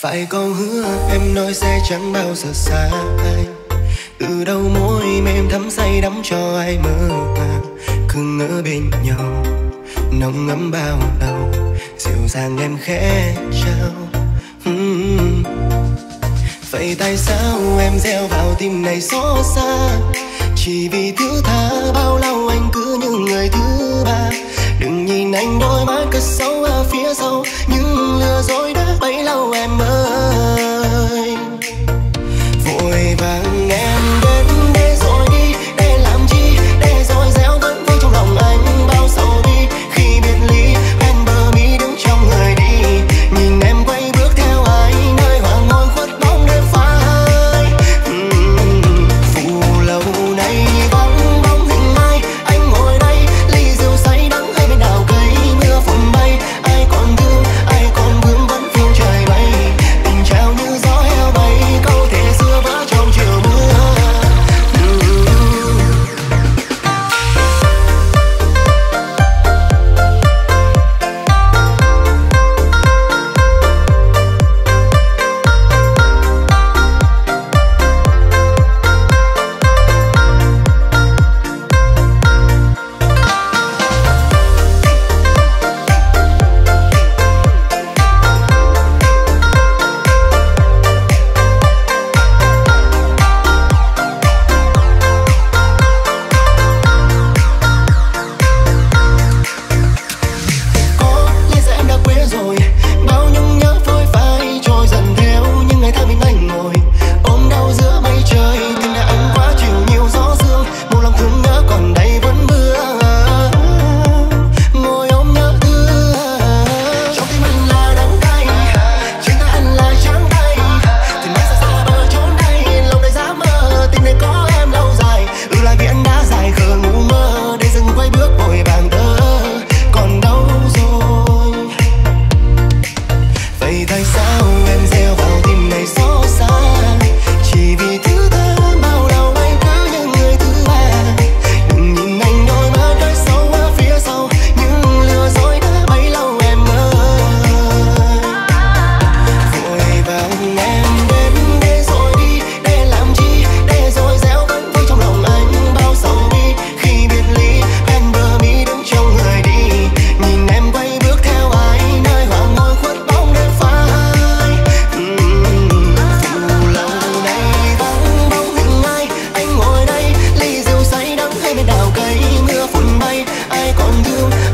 phải có hứa, em nói sẽ chẳng bao giờ xa anh. Từ đầu môi mềm thắm say đắm cho ai mơ màng. Cứ ngỡ bên nhau nồng ấm bao lâu. Dịu dàng em khẽ trao. Uhm. vậy tại sao em gieo vào tim này xót xa? Chỉ vì thứ tha, bao lâu anh cứ như người thứ ba. Đừng nhìn anh đôi mắt cất sâu ở phía sau những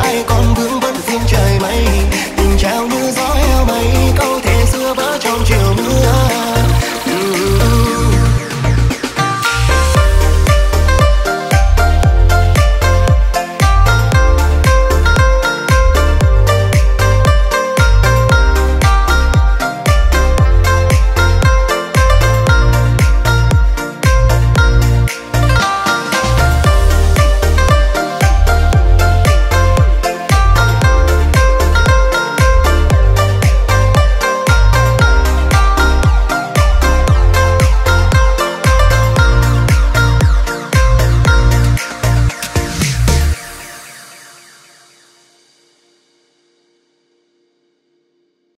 Ay,